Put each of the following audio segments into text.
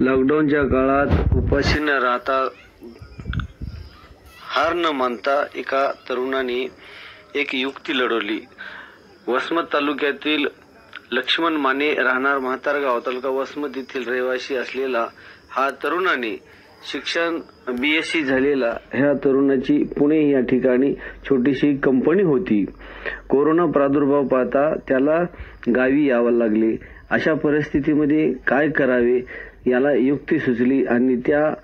लॉकडाऊनच्या काळात उपाशी न राहता हार न मानता एका तरुणाने एक युक्ती लढवली. वसमत तालुक्यातील लक्ष्मण माने राहणार म्हातारगाव तालुका वसमत येथील रहिवासी असलेला हा तरुणाने शिक्षण बी एस सी झालेला. ह्या तरुणाची पुणे या ठिकाणी छोटीशी कंपनी होती. कोरोना प्रादुर्भाव पाहता त्याला गावी यावं लागले. अशा परिस्थितीमध्ये काय करावे याला युक्ती सुचली आणि त्या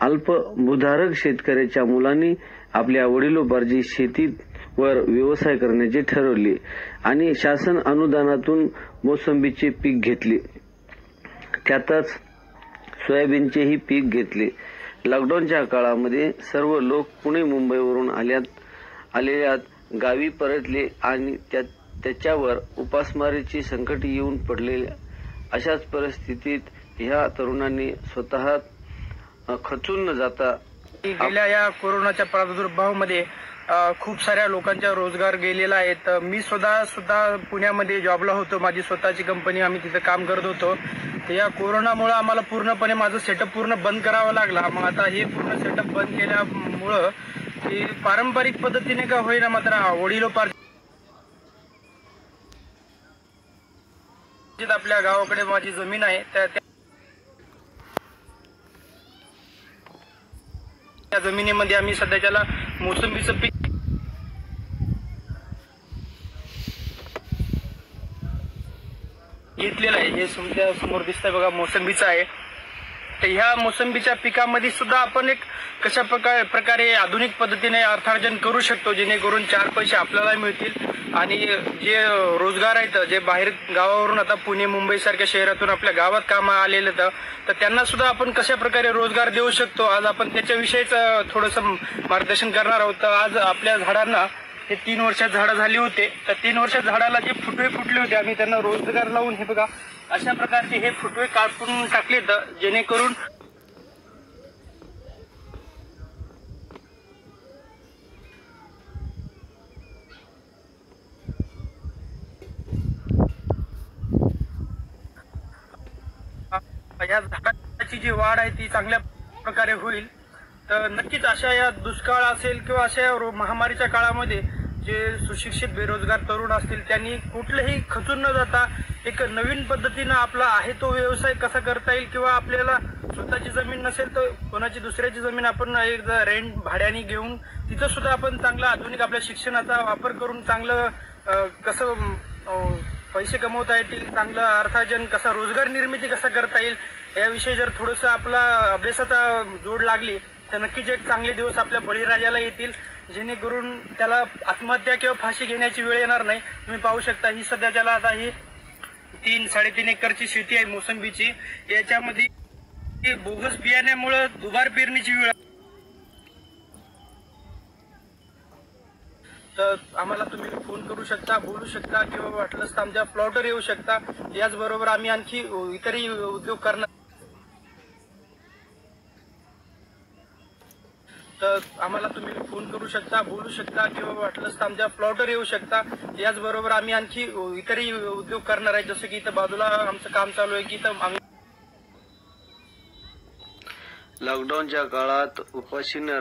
अल्पभूधारक शेतकऱ्याच्या मुलांनी आपल्या वडिलोपार्जित शेतीत वर व्यवसाय करण्याचे ठरवले आणि शासन अनुदानातून मोसंबीचे पीक घेतले. त्यातच सोयाबीनचेही पीक घेतले. लॉकडाऊनच्या काळामध्ये सर्व लोक पुणे मुंबईवरून आल्यात आलेल्या गावी परतले आणि त्यात त्याच्यावर उपासमारीची संकट येऊन पडलेल्या अशाच परिस्थितीत ह्या तरुणांनी स्वतः खचून न जाता गेल्या या कोरोनाच्या प्रादुर्भावामध्ये खूप साऱ्या लोकांचा रोजगार गेलेला आहे. तर मी स्वतः सुद्धा पुण्यामध्ये जॉबला होतो. माझी स्वतःची कंपनी आम्ही तिथं काम करत होतो. तर या कोरोनामुळं आम्हाला पूर्णपणे माझं सेटअप पूर्ण बंद करावं लागला. मग आता हे पूर्ण सेटअप बंद केल्यामुळं पारंपरिक पद्धतीने का होईना मात्र वडिलोपार्जित आपल्या गावाकडे माझी जमीन आहे त्या जमिनीमध्ये आम्ही सध्याच्याला मोसंबीचं पीक घेतलेलं आहे. हे तुमच्यासमोर दिसतंय बघा मोसंबीचं आहे. तर ह्या मोसंबीच्या पिकामध्ये सुद्धा आपण एक कशा प्रकारे प्रकारे आधुनिक पद्धतीने अर्थार्जन करू शकतो जेणेकरून चार पैसे आपल्याला मिळतील. आणि जे रोजगार आहेत जे बाहेर गावावरून आता पुणे मुंबई सारख्या शहरातून आपल्या गावात कामं आलेले तर तर त्यांना सुद्धा आपण कशा प्रकारे रोजगार देऊ शकतो? आज आपण त्याच्याविषयीच थोडंसं मार्गदर्शन करणार आहोत. तर आज आपल्या झाडांना हे तीन वर्षात झाडं झाली होते. तर तीन वर्षात झाडाला जे फुटवे फुटले होते आम्ही त्यांना रोजगार लावून हे बघा अशा प्रकारचे हे फुटवे कापून टाकले तर जेणेकरून या झाडाची जी वाढ आहे ती चांगल्या प्रकारे होईल. तर नक्कीच अशा या दुष्काळ असेल किंवा अशा रो- महामारीच्या काळामध्ये जे सुशिक्षित बेरोजगार तरुण असतील त्यांनी कुठलंही खचून न जाता एक नवीन पद्धतीनं आपला आहे तो व्यवसाय कसा करता येईल किंवा आपल्याला स्वतःची जमीन नसेल तर कोणाची दुसऱ्याची जमीन आपण एक रेंट भाड्याने घेऊन तिथं सुद्धा आपण चांगला आधुनिक आपल्या शिक्षणाचा वापर करून चांगलं कसं पैसे कमवता येतील चांगलं अर्थार्जन कसा रोजगार निर्मिती कसा करता येईल याविषयी जर थोडंसं आपला अभ्यासाचा जोड लागली तर नक्कीच एक चांगले दिवस आपल्या बळीराजाला येतील जेणेकरून त्याला आत्महत्या किंवा फाशी घेण्याची वेळ येणार नाही. तुम्ही पाहू शकता ही सध्या त्याला आता ही तीन साडेतीन एकरची शेती आहे मोसंबीची. याच्यामध्ये बोगस बियाण्यामुळे दुबार पेरणीची वेळ तर आम्हाला तुम्ही फोन करू शकता बोलू शकता किंवा वाटलंच तर आमच्या प्लॉटवर येऊ शकता. याचबरोबर आम्ही आणखी इतरही उद्योग करणार तर आम्हाला तुम्ही फोन करू शकता बोलू शकता किंवा वाटलंच तर आमच्या प्लॉटवर येऊ शकता. याचबरोबर आम्ही आणखी इतरही उद्योग करणार आहे. जसं की इथं बाजूला आमचं काम चालू आहे की इथं आम्ही लॉकडाऊनच्या काळात उपाशी न